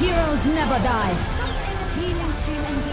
Heroes never die.